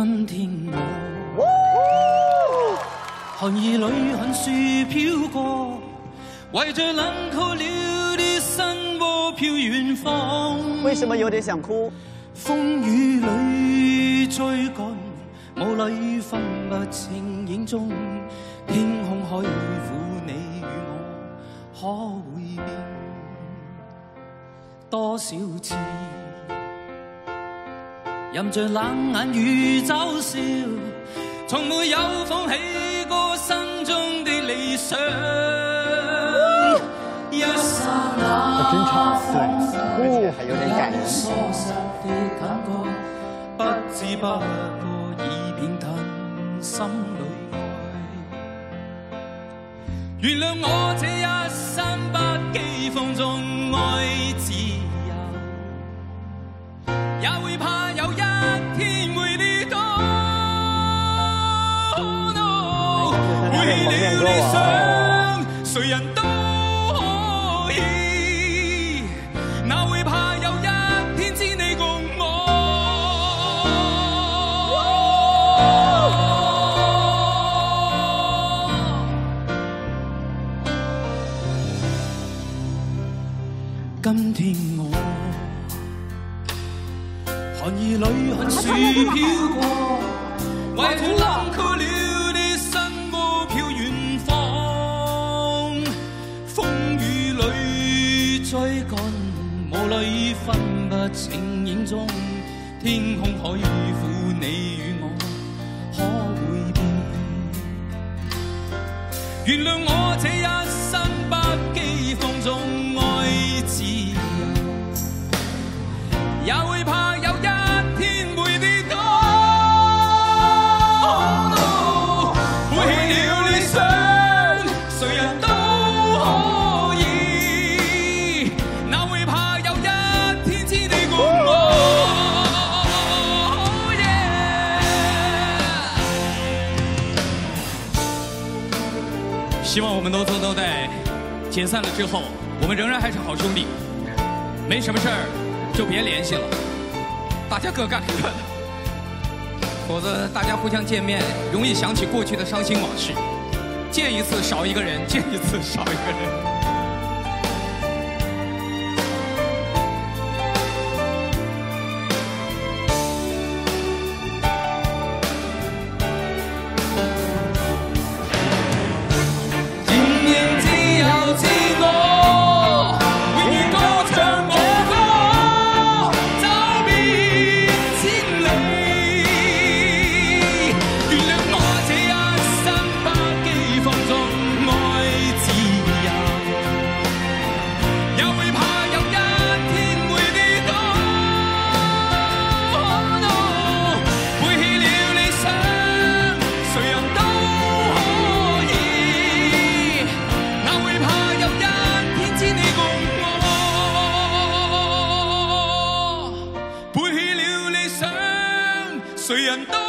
今天我寒意里很雪飘过，为着冷酷了的心窝飘远方。为什么有点想哭？风雨里追赶，雾里分不清影踪。天空海阔，你与我可会变？多少次？任着冷眼与嘲笑，从没有放弃过心中的理想。一刹那，真吵，对，而且还有点感失的感觉，不知不觉已变淡，心里爱。原谅我这一生不羁放纵爱自由，也会怕有一天会跌倒。No，为了理想，谁人都可以，哪会怕有一天只你共我？今天我寒意里很雪飘过，为着冷酷了的心窝飘远方。风雨里追赶，雾里分不清影踪。天空海阔，你与我可会变？原谅我希望我们都都都在解散了之后，我们仍然还是好兄弟。没什么事儿就别联系了，大家各干各的，否则大家互相见面容易想起过去的伤心往事。见一次少一个人，见一次少一个人。谁人都